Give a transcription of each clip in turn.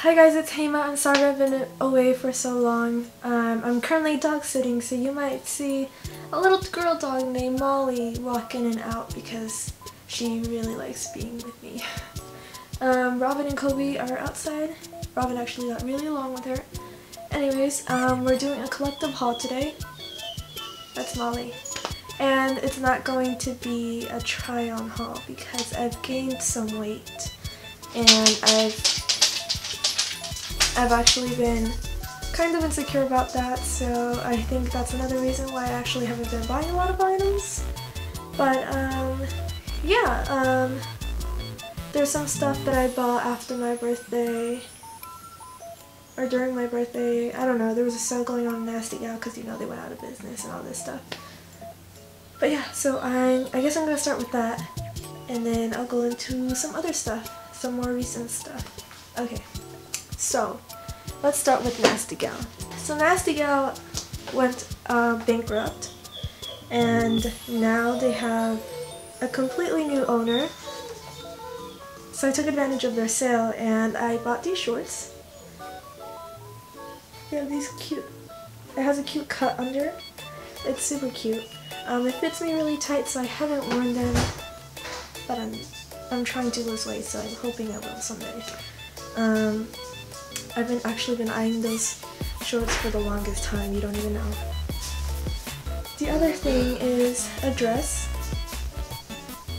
Hi guys, it's Hema. I'm sorry I've been away for so long. Um, I'm currently dog sitting, so you might see a little girl dog named Molly walk in and out because she really likes being with me. Um, Robin and Kobe are outside. Robin actually got really along with her. Anyways, um, we're doing a collective haul today. That's Molly. And it's not going to be a try-on haul because I've gained some weight and I've I've actually been kind of insecure about that, so I think that's another reason why I actually haven't been buying a lot of items. But, um, yeah, um, there's some stuff that I bought after my birthday, or during my birthday, I don't know, there was a sale going on Nasty Gal because, you know, they went out of business and all this stuff. But yeah, so I, I guess I'm going to start with that, and then I'll go into some other stuff, some more recent stuff. Okay. So, let's start with Nasty Gal. So Nasty Gal went uh, bankrupt and now they have a completely new owner. So I took advantage of their sale and I bought these shorts. They have these cute, it has a cute cut under. It's super cute. Um, it fits me really tight so I haven't worn them, but I'm, I'm trying to lose weight so I'm hoping I will someday. Um, I've been actually been eyeing those shorts for the longest time, you don't even know. The other thing is a dress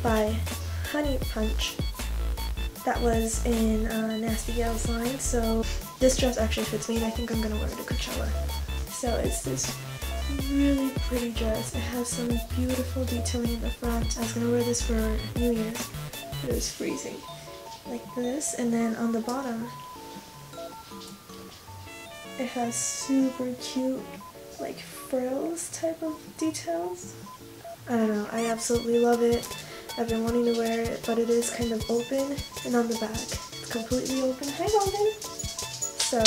by Honey Punch that was in uh, Nasty Gal's line, so this dress actually fits me and I think I'm gonna wear it to Coachella. So it's this really pretty dress. It has some beautiful detailing in the front. I was gonna wear this for New Year's, but it was freezing. Like this, and then on the bottom it has super cute like frills type of details. I don't know, I absolutely love it. I've been wanting to wear it, but it is kind of open and on the back. It's completely open. Hi Robin! So,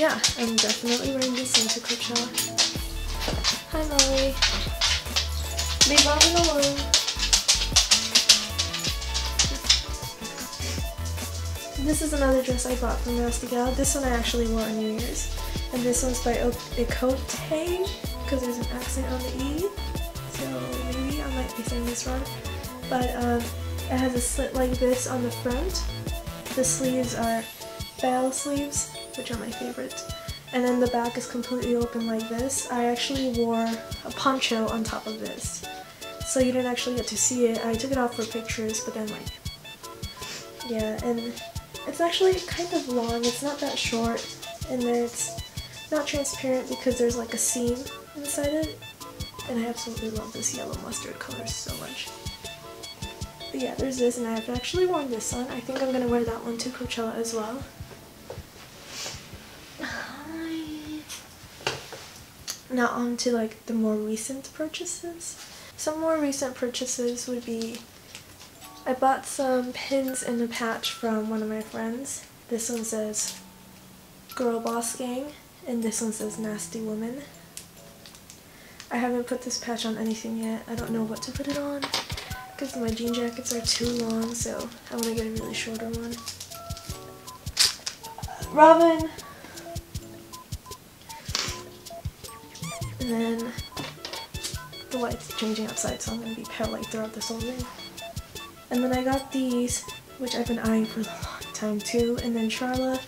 yeah, I'm definitely wearing this into Coachella. Hi Molly! Leave Robin alone! This is another dress I bought from Nasty Gal. This one I actually wore on New Year's. And this one's by Ikote, because there's an accent on the E. So maybe I might be saying this wrong. But um, it has a slit like this on the front. The sleeves are bell sleeves, which are my favorite. And then the back is completely open like this. I actually wore a poncho on top of this. So you didn't actually get to see it. I took it off for pictures, but then like, yeah, and it's actually kind of long, it's not that short, and then it's not transparent because there's like a seam inside it. And I absolutely love this yellow mustard color so much. But yeah, there's this, and I've actually worn this one. I think I'm going to wear that one to Coachella as well. Now on to like the more recent purchases. Some more recent purchases would be I bought some pins and a patch from one of my friends. This one says Girl Boss Gang and this one says Nasty Woman. I haven't put this patch on anything yet. I don't know what to put it on because my jean jackets are too long so I want to get a really shorter one. Robin! And then the light's changing outside so I'm going to be light throughout this whole thing. And then I got these, which I've been eyeing for a long time too. And then Charla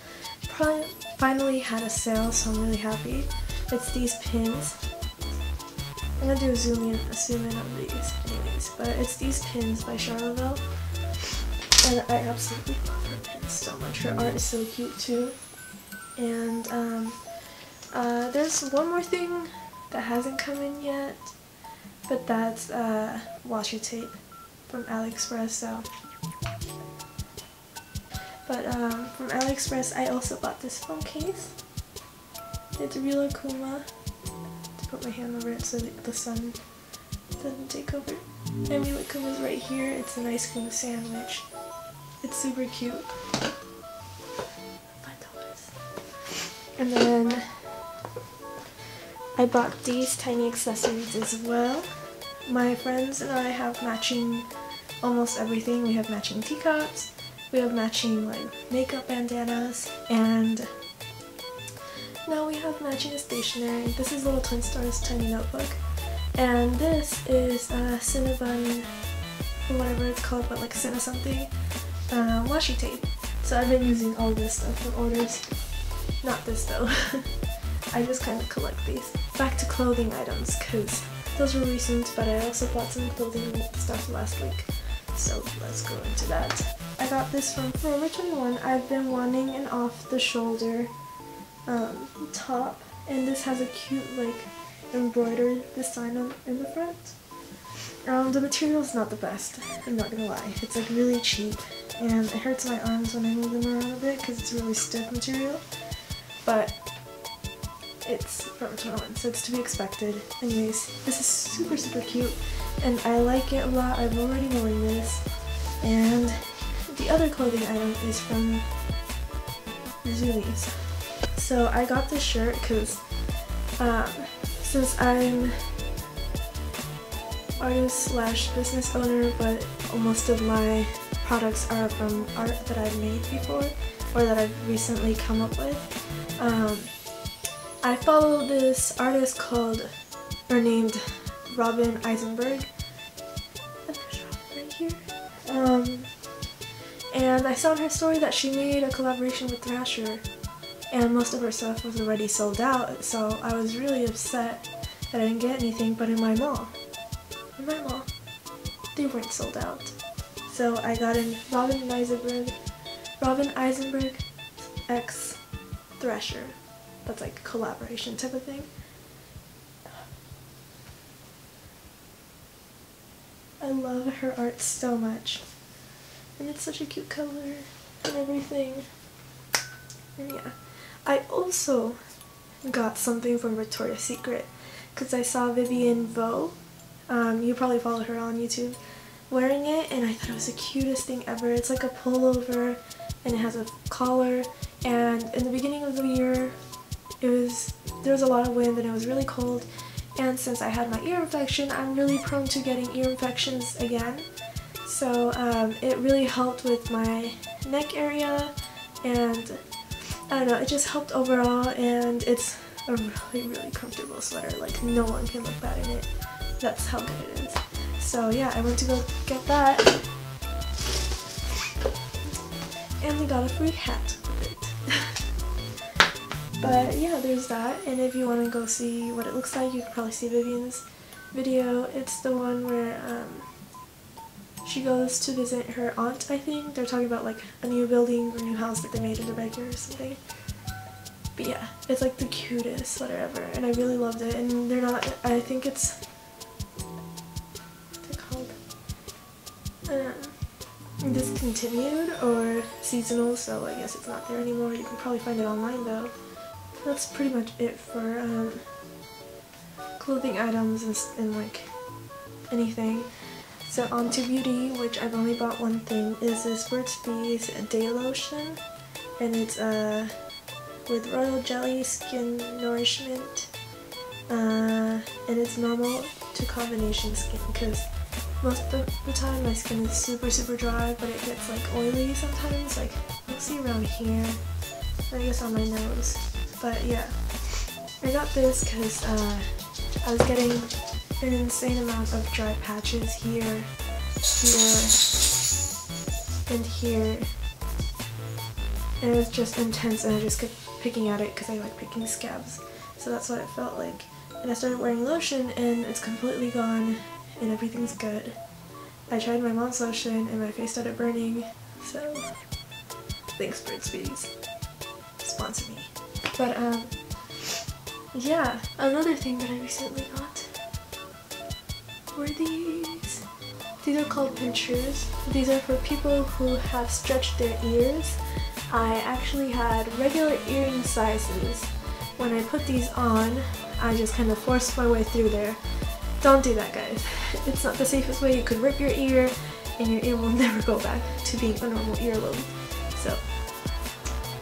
finally had a sale, so I'm really happy. It's these pins. I'm gonna do a zoom in, a zoom in on these anyways. But it's these pins by Charlavail. And I absolutely love her pins so much. Her art is so cute too. And um, uh, there's one more thing that hasn't come in yet. But that's uh, washi tape from AliExpress, so. But um, from AliExpress, I also bought this phone case. It's a Rilakkuma. To put my hand over it so the sun doesn't take over. And Rilakkuma's right here. It's an ice cream sandwich. It's super cute. And then I bought these tiny accessories as well. My friends and I have matching almost everything. We have matching teacups, we have matching like makeup bandanas and now we have matching stationery. This is Little Twin Star's tiny notebook. And this is a Cinnabon, whatever it's called, but like Cinna something, uh, washi tape. So I've been using all this stuff for orders. Not this though. I just kind of collect these. Back to clothing items, because those were recent, but I also bought some clothing stuff last week. So let's go into that. I got this from Forever 21. I've been wanting an off-the-shoulder um, top, and this has a cute like embroidered design on, in the front. Um, the material is not the best, I'm not gonna lie. It's like really cheap, and it hurts my arms when I move them around a bit because it's really stiff material. But it's Forever 21, so it's to be expected. Anyways, this is super super cute, and I like it a lot. I've already worn this, and the other clothing item is from Zumiez. So I got this shirt because um, since I'm artist slash business owner, but most of my products are from art that I've made before or that I've recently come up with. Um, I follow this artist called or named Robin Eisenberg. Um, and I saw in her story that she made a collaboration with Thrasher and most of her stuff was already sold out so I was really upset that I didn't get anything but in my mall. In my mall, they weren't sold out. So I got in Robin Eisenberg, Robin Eisenberg X Thrasher. That's like collaboration type of thing. I love her art so much. And it's such a cute color and everything. And yeah. I also got something from Victoria's Secret because I saw Vivienne Vo, um, you probably follow her on YouTube, wearing it and I thought it was the cutest thing ever. It's like a pullover and it has a collar and in the beginning of the year it was there was a lot of wind and it was really cold and since I had my ear infection I'm really prone to getting ear infections again so um, it really helped with my neck area and I don't know, it just helped overall and it's a really, really comfortable sweater. Like, no one can look bad in it. That's how good it is. So yeah, I went to go get that. And we got a free hat with it. But yeah, there's that. And if you want to go see what it looks like, you can probably see Vivian's video. It's the one where um, she goes to visit her aunt, I think. They're talking about like a new building or new house that they made in their backyard or something. But yeah, it's like the cutest sweater ever and I really loved it and they're not, I think it's, what's it called? Um, discontinued or seasonal so I guess it's not there anymore. You can probably find it online though. That's pretty much it for um, clothing items and, and like anything. So on to beauty, which I've only bought one thing, is this Burt's Bees Day Lotion. And it's uh, with Royal Jelly Skin Nourishment. Uh, and it's normal to combination skin because most of the time my skin is super super dry but it gets like oily sometimes like you'll see around here I guess on my nose but yeah I got this because uh, I was getting an insane amount of dry patches here, here, and here. And it was just intense and I just kept picking at it because I like picking scabs. So that's what it felt like. And I started wearing lotion and it's completely gone and everything's good. I tried my mom's lotion and my face started burning. So thanks Burt's Bees. Sponsor me. But um yeah, another thing that I recently got were these. These are called pinchers. These are for people who have stretched their ears. I actually had regular earring sizes. When I put these on, I just kind of forced my way through there. Don't do that guys. It's not the safest way. You could rip your ear and your ear will never go back to being a normal earlobe.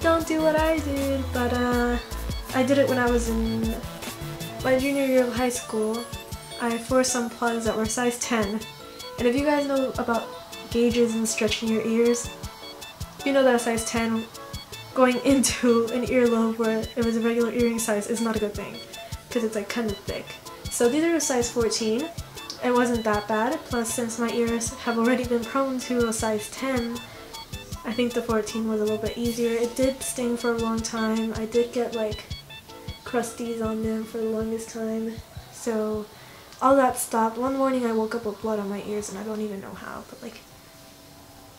Don't do what I did, but uh, I did it when I was in my junior year of high school. I forced some plugs that were size 10. And if you guys know about gauges and stretching your ears, you know that a size 10 going into an earlobe where it was a regular earring size is not a good thing because it's like kind of thick. So these are a size 14. It wasn't that bad, plus since my ears have already been prone to a size 10, I think the 14 was a little bit easier. It did sting for a long time. I did get like crusties on them for the longest time. So all that stopped. One morning I woke up with blood on my ears and I don't even know how, but like,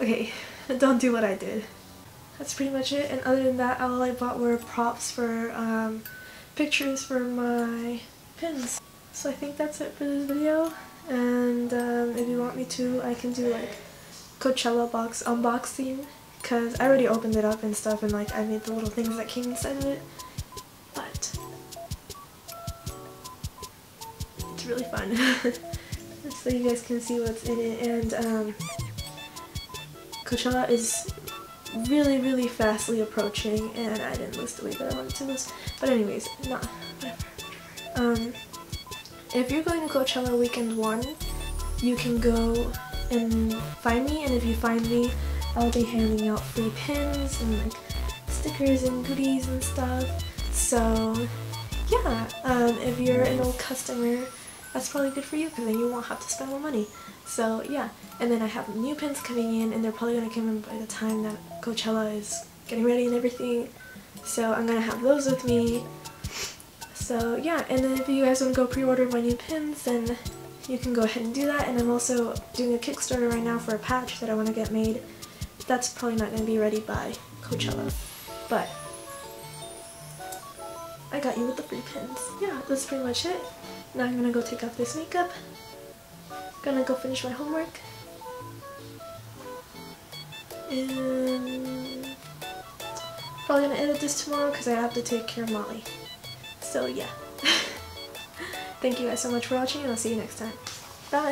okay, don't do what I did. That's pretty much it. And other than that, all I bought were props for um, pictures for my pins. So I think that's it for this video. And um, if you want me to, I can do like Coachella box unboxing because I already opened it up and stuff and like I made the little things that came inside of it. But it's really fun. So you guys can see what's in it. And um, Coachella is really really fastly approaching. And I didn't list the way that I wanted to list. But anyways not whatever. Um, if you're going to Coachella weekend one you can go and find me. And if you find me I'll be handing out free pins and like stickers and goodies and stuff so yeah um, if you're an old customer that's probably good for you because then you won't have to spend more money so yeah and then I have new pins coming in and they're probably gonna come in by the time that Coachella is getting ready and everything so I'm gonna have those with me so yeah and then if you guys want to go pre-order my new pins then you can go ahead and do that. And I'm also doing a Kickstarter right now for a patch that I want to get made. That's probably not going to be ready by Coachella. But I got you with the free pins. Yeah, that's pretty much it. Now I'm going to go take off this makeup. Gonna go finish my homework. And probably gonna edit this tomorrow because I have to take care of Molly. So yeah. Thank you guys so much for watching and I'll see you next time.